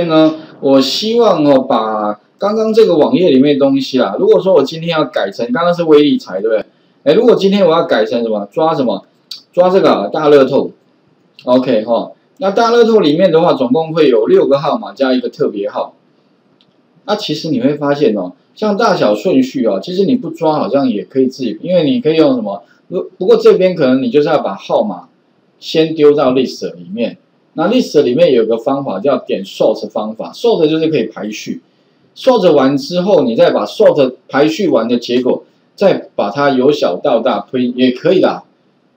所以呢，我希望哦，把刚刚这个网页里面的东西啊，如果说我今天要改成，刚刚是微理财，对不对？哎，如果今天我要改成什么，抓什么，抓这个大乐透，OK 哈，那大乐透里面的话，总共会有六个号码加一个特别号。那其实你会发现哦，像大小顺序哦，其实你不抓好像也可以自己，因为你可以用什么？不不过这边可能你就是要把号码先丢到 list 里面。那 list 里面有个方法叫点 sort 方法，sort 就是可以排序，sort 完之后，你再把 sort 排序完的结果，再把它由小到大推也可以的，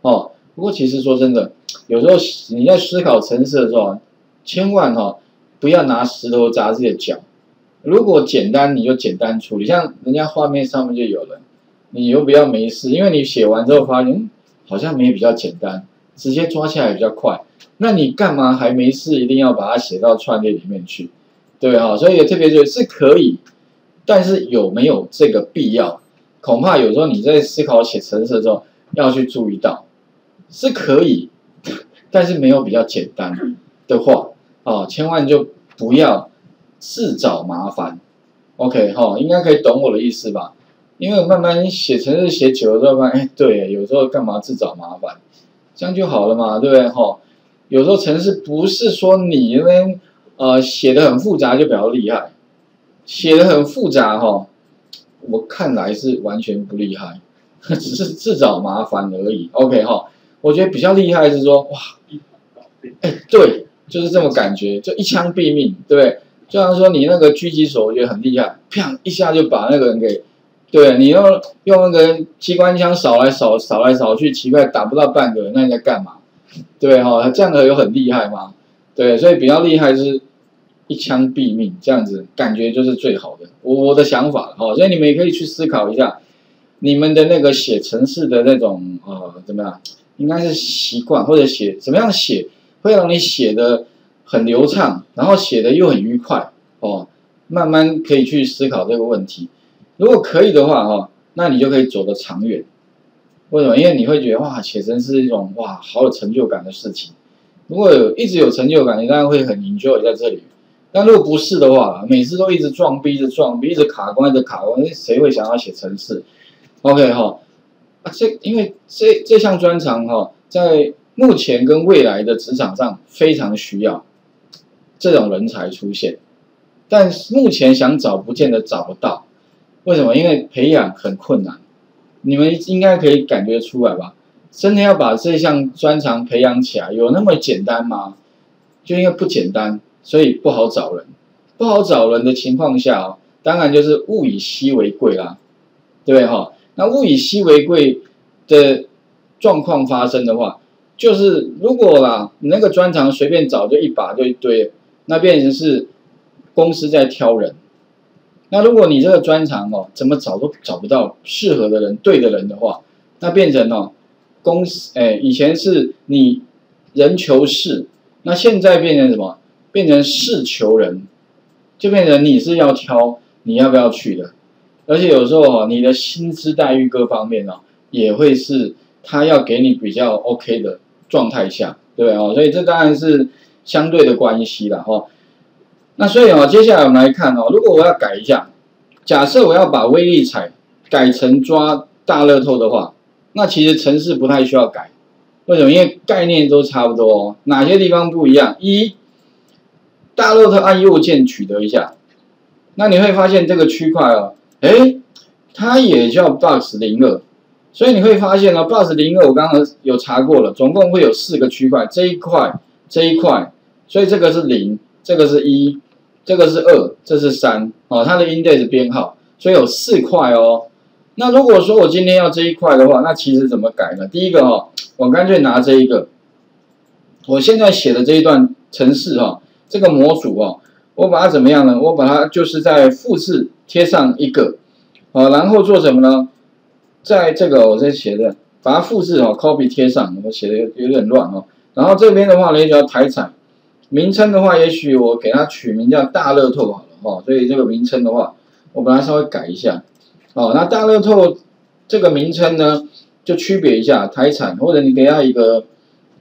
哦。不过其实说真的，有时候你在思考城市的时候，千万哈不要拿石头砸自己的脚。如果简单，你就简单处理，像人家画面上面就有了，你又不要没事，因为你写完之后发现嗯好像没比较简单，直接抓起来比较快。那你干嘛还没事？一定要把它写到串列里面去，对哈？所以特别就是可以，但是有没有这个必要？恐怕有时候你在思考写程式的时候要去注意到，是可以，但是没有比较简单的话，哦，千万就不要自找麻烦。OK 哈，应该可以懂我的意思吧？因为慢慢写程式写久了之后，发现哎，对，有时候干嘛自找麻烦？这样就好了嘛，对不对哈？有时候程式不是说你那边呃写的很复杂就比较厉害，写的很复杂哈，我看来是完全不厉害，只是自找麻烦而已。OK 哈，我觉得比较厉害是说哇，哎对，就是这么感觉，就一枪毙命，对不对？就像说你那个狙击手，我觉得很厉害，啪一下就把那个人给，对你用用那个机关枪扫来扫扫来扫去，奇怪打不到半个人，那你在干嘛？对哈，这样的有很厉害吗？对，所以比较厉害是一枪毙命，这样子感觉就是最好的。我我的想法哈，所以你们也可以去思考一下，你们的那个写程式的那种呃怎么样，应该是习惯或者写怎么样写会让你写的很流畅，然后写的又很愉快哦。慢慢可以去思考这个问题，如果可以的话哈，那你就可以走得长远。为什么？因为你会觉得哇，写成是一种哇，好有成就感的事情。如果有一直有成就感，你当然会很 enjoy 在这里。但如果不是的话，每次都一直撞壁，一直撞壁，一直卡关，一直卡关，谁会想要写程式？OK 哈，啊这因为这这项专长哈，在目前跟未来的职场上非常需要这种人才出现，但目前想找不见得找不到。为什么？因为培养很困难。你们应该可以感觉出来吧？真的要把这项专长培养起来，有那么简单吗？就因为不简单，所以不好找人。不好找人的情况下哦，当然就是物以稀为贵啦，对不对哈？那物以稀为贵的状况发生的话，就是如果啦，你那个专长随便找就一把就一堆，那变成是公司在挑人。那如果你这个专长哦，怎么找都找不到适合的人、对的人的话，那变成哦，公司哎，以前是你人求事，那现在变成什么？变成事求人，就变成你是要挑你要不要去的，而且有时候哦，你的薪资待遇各方面哦，也会是他要给你比较 OK 的状态下，对不对哦？所以这当然是相对的关系了哈。那所以哦，接下来我们来看哦，如果我要改一下，假设我要把威力彩改成抓大乐透的话，那其实程式不太需要改，为什么？因为概念都差不多哦。哪些地方不一样？一，大乐透按右键取得一下，那你会发现这个区块哦，哎，它也叫 box 零二，所以你会发现哦，box 零二我刚刚有查过了，总共会有四个区块，这一块，这一块，所以这个是零。这个是一，这个是二，这是三，哦，它的 index 编号，所以有四块哦。那如果说我今天要这一块的话，那其实怎么改呢？第一个哈，我干脆拿这一个，我现在写的这一段程式哈，这个模组哦，我把它怎么样呢？我把它就是在复制贴上一个，好，然后做什么呢？在这个我在写的，把它复制哦，copy 贴上，我写的有有点乱哦。然后这边的话呢，就要台产。名称的话，也许我给它取名叫大乐透好了哈，所以这个名称的话，我把它稍微改一下，哦，那大乐透这个名称呢，就区别一下台产，或者你给它一个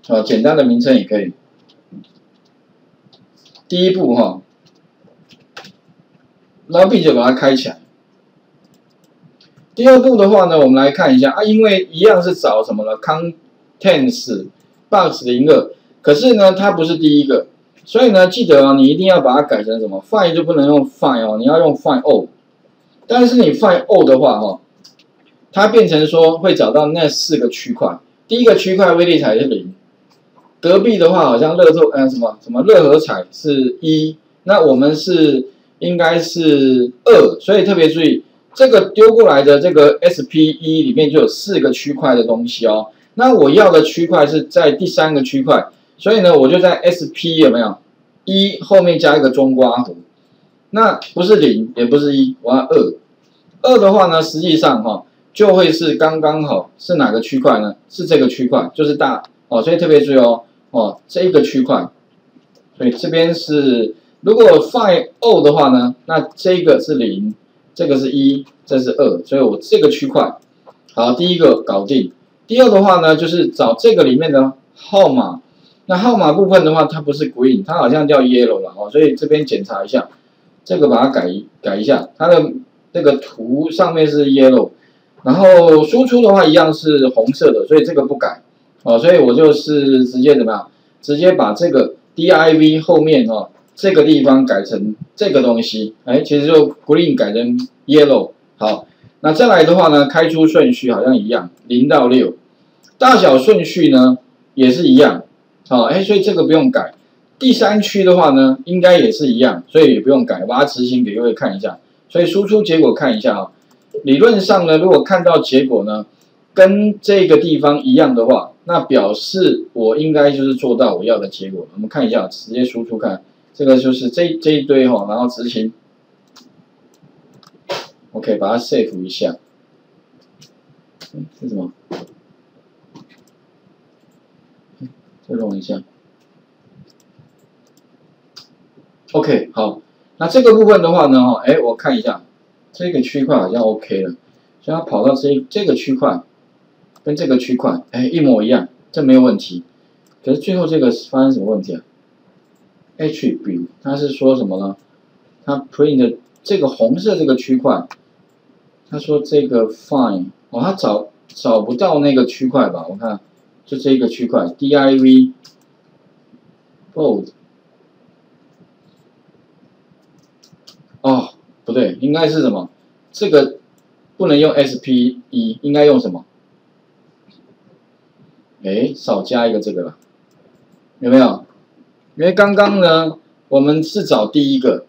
呃简单的名称也可以。第一步哈，然后并且把它开起来。第二步的话呢，我们来看一下啊，因为一样是找什么呢？Contents box 零二，可是呢，它不是第一个，所以呢，记得啊，你一定要把它改成什么？Find 就不能用 Find 哦，你要用 Find all。但是你 Find all 的话哈，它变成说会找到那四个区块，第一个区块威力彩是零，隔壁的话好像乐透嗯什么什么乐和彩是一，那我们是应该是二，所以特别注意。这个丢过来的这个 SP 一里面就有四个区块的东西哦，那我要的区块是在第三个区块，所以呢，我就在 SP 有没有一后面加一个中括弧，那不是零也不是一，我要二，二的话呢，实际上哈就会是刚刚好是哪个区块呢？是这个区块，就是大哦，所以特别注意哦哦这个区块，所以这边是如果 find O 的话呢，那这个是零。这个是一，这是二，所以我这个区块好，第一个搞定。第二的话呢，就是找这个里面的号码。那号码部分的话，它不是 green，它好像叫 yellow 了哦，所以这边检查一下，这个把它改改一下，它的那个图上面是 yellow，然后输出的话一样是红色的，所以这个不改哦，所以我就是直接怎么样，直接把这个 div 后面哦。这个地方改成这个东西，哎，其实就 green 改成 yellow。好，那再来的话呢，开出顺序好像一样，零到六，大小顺序呢也是一样。好，哎，所以这个不用改。第三区的话呢，应该也是一样，所以也不用改，把它执行给各位看一下。所以输出结果看一下啊，理论上呢，如果看到结果呢跟这个地方一样的话，那表示我应该就是做到我要的结果。我们看一下，直接输出看。这个就是这这一堆哈，然后执行，OK，把它 save 一下，是什么？再弄一下，OK，好，那这个部分的话呢，哈，哎，我看一下，这个区块好像 OK 了，所以它跑到这这个区块，跟这个区块，哎，一模一样，这没有问题。可是最后这个发生什么问题啊？Attribute，它是说什么呢？它 print 这个红色这个区块，他说这个 find，哦，他找找不到那个区块吧？我看就这一个区块，div bold，哦，不对，应该是什么？这个不能用 sp 一，应该用什么？哎，少加一个这个了，有没有？因为刚刚呢，我们是找第一个，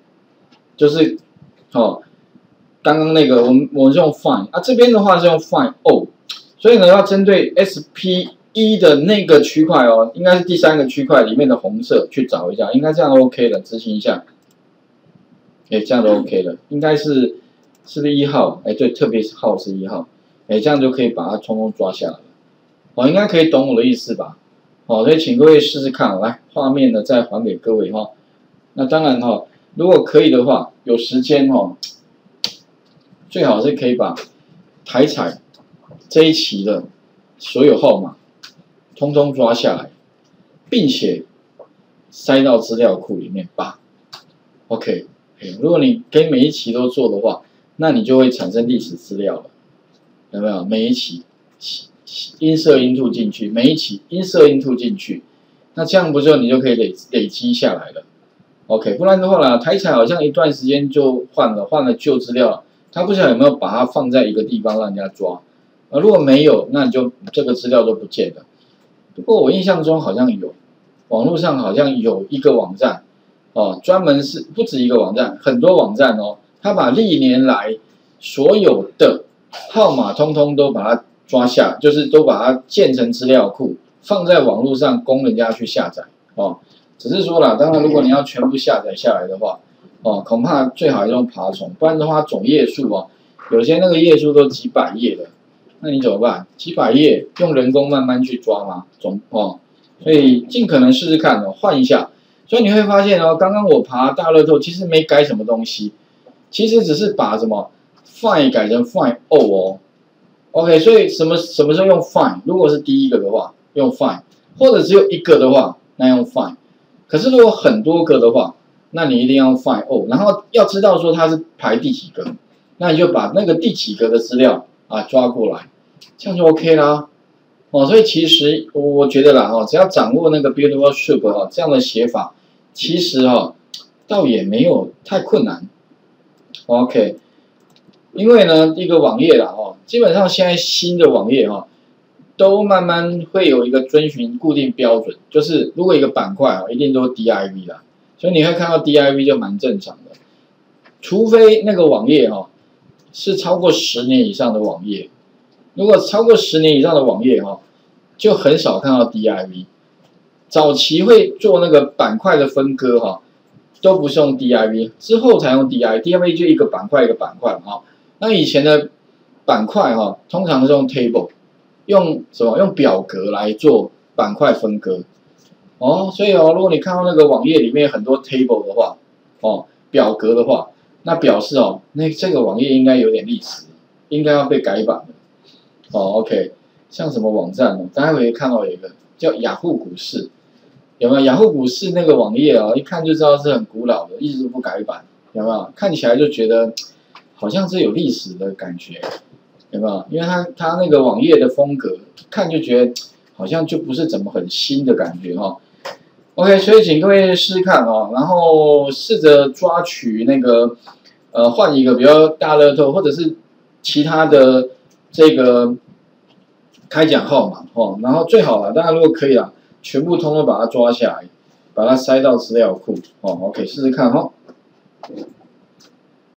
就是，哦，刚刚那个，我们我们用 find 啊，这边的话是用 find all，所以呢要针对 SP 一的那个区块哦，应该是第三个区块里面的红色去找一下，应该这样 OK 的，执行一下，哎，这样都 OK 了，应该是是不是一号？哎，对，特别是号是一号，哎，这样就可以把它通通抓下来了，哦，应该可以懂我的意思吧？好，所以请各位试试看，来画面呢再还给各位哈。那当然哈，如果可以的话，有时间哈，最好是可以把台彩这一期的所有号码通通抓下来，并且塞到资料库里面吧。OK，如果你给每一期都做的话，那你就会产生历史资料了，有没有？每一期。音色音吐进去，每一期音色音吐进去，那这样不就你就可以累累积下来了？OK，不然的话呢，台彩好像一段时间就换了，换了旧资料，他不晓得有没有把它放在一个地方让人家抓啊？如果没有，那你就这个资料都不见了。不过我印象中好像有，网络上好像有一个网站哦，专门是不止一个网站，很多网站哦，他把历年来所有的号码通通都把它。抓下就是都把它建成资料库，放在网络上供人家去下载哦。只是说了，当然如果你要全部下载下来的话，哦，恐怕最好用爬虫，不然的话总页数哦，有些那个页数都几百页的，那你怎么办？几百页用人工慢慢去抓吗？总哦，所以尽可能试试看哦，换一下。所以你会发现哦，刚刚我爬大乐透其实没改什么东西，其实只是把什么 fine 改成 find all 哦。OK，所以什么什么时候用 fine？如果是第一个的话，用 fine；或者只有一个的话，那用 fine。可是如果很多个的话，那你一定要 find all，然后要知道说它是排第几个，那你就把那个第几个的资料啊抓过来，这样就 OK 啦。哦，所以其实我觉得啦，哦，只要掌握那个 beautiful soup 哈这样的写法，其实哈倒也没有太困难。OK，因为呢一个网页啦，哦，基本上现在新的网页哈。都慢慢会有一个遵循固定标准，就是如果一个板块啊，一定都是 div 啦，所以你会看到 div 就蛮正常的，除非那个网页哈是超过十年以上的网页，如果超过十年以上的网页哈，就很少看到 div，早期会做那个板块的分割哈，都不是用 div，之后才用 div，div 就一个板块一个板块哈，那以前的板块哈，通常是用 table。用什么？用表格来做板块分割，哦，所以哦，如果你看到那个网页里面很多 table 的话，哦，表格的话，那表示哦，那这个网页应该有点历史，应该要被改版了，哦，OK，像什么网站哦，大家可以看到一个叫雅虎股市，有没有？雅虎股市那个网页哦，一看就知道是很古老的，一直都不改版，有没有？看起来就觉得好像是有历史的感觉。有没有？因为它它那个网页的风格，看就觉得好像就不是怎么很新的感觉哈。OK，所以请各位试试看哦，然后试着抓取那个呃换一个比较大乐透，或者是其他的这个开奖号码哦，然后最好了，大家如果可以了，全部通通把它抓下来，把它塞到资料库哦。OK，试试看哈。